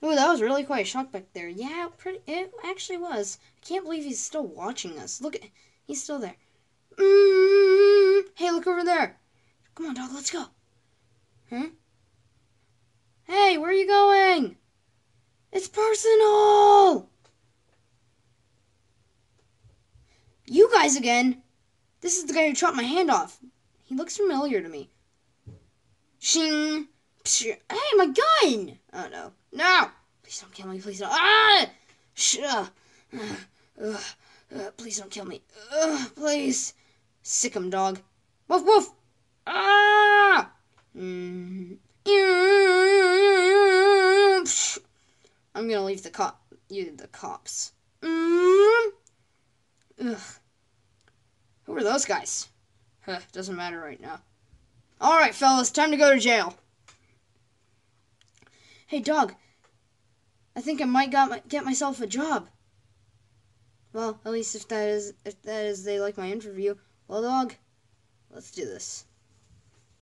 Oh, that was really quite a shock back there. Yeah, pretty. It actually was. I can't believe he's still watching us. Look at, he's still there. Mm, hey, look over there. Come on, dog. Let's go. Huh? Hey, where are you going? It's personal. You guys again. This is the guy who chopped my hand off. He looks familiar to me. Shing. Hey, my gun! Oh no. No! Please don't kill me. Please don't. Ah! Sh- uh, uh, uh, please don't kill me. Uh, please. Sick 'em, dog. Woof woof! Ah! Mm. I'm gonna leave the cop. You the cops. Mm. Ugh. Who are those guys? Huh, doesn't matter right now. Alright, fellas, time to go to jail. Hey, dog. I think I might got my, get myself a job. Well, at least if that is if that is they like my interview. Well, dog, let's do this.